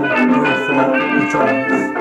olursa üç olmaz.